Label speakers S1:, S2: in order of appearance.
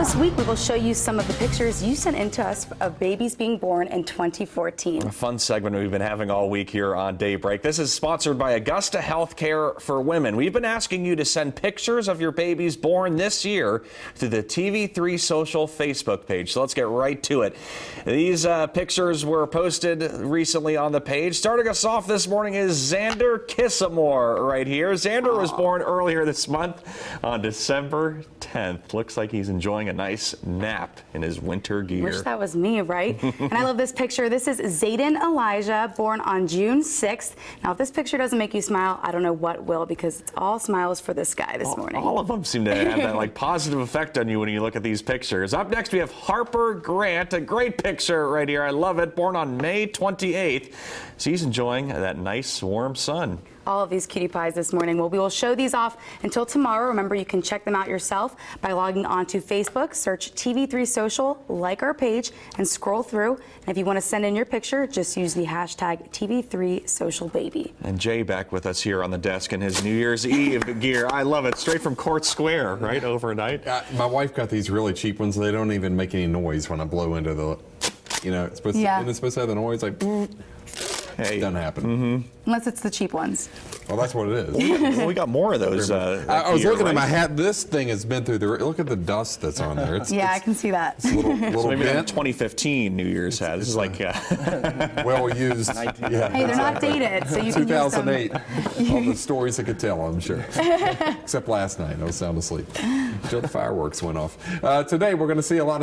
S1: this week, we will show you some of the pictures you sent in to us of babies being born in 2014.
S2: A fun segment we've been having all week here on Daybreak. This is sponsored by Augusta Healthcare for Women. We've been asking you to send pictures of your babies born this year to the TV3 Social Facebook page. So let's get right to it. These uh, pictures were posted recently on the page. Starting us off this morning is Xander Kissamore right here. Xander was born earlier this month on December 10th. Looks like he's enjoying a nice nap in his winter gear.
S1: Wish that was me, right? and I love this picture. This is Zayden Elijah, born on June 6th. Now, if this picture doesn't make you smile, I don't know what will because it's all smiles for this guy this
S2: all,
S1: morning.
S2: All of them seem to have that like positive effect on you when you look at these pictures. Up next, we have Harper Grant, a great picture right here. I love it. Born on May 28th. So he's enjoying that nice warm sun
S1: all of these cutie pies this morning. Well, we will show these off until tomorrow. Remember, you can check them out yourself by logging on to Facebook, search TV3 Social, like our page, and scroll through. And if you want to send in your picture, just use the hashtag TV3 Social Baby.
S2: And Jay back with us here on the desk in his New Year's Eve gear. I love it. Straight from Court Square, right? Overnight. Uh,
S3: my wife got these really cheap ones. They don't even make any noise when I blow into the, you know, it's supposed, yeah. to, it's supposed to have the noise like. Hey. Doesn't happen.
S1: Mm-hmm. Unless it's the cheap ones.
S3: Well, that's what it is.
S2: well, we got more of those. Uh,
S3: I, I, was looking right? at my hat. This thing has been through the. Look at the dust that's on there.
S1: It's, yeah, it's, I can see that.
S2: It's little, little so maybe 2015 New Year's hat. This is like uh,
S3: well used.
S1: Yeah, hey, they're not dated, so you
S3: 2008. can 2008. All the stories I could tell, I'm sure. Except last night, I was sound asleep until the fireworks went off. Uh, today, we're going to see a lot of.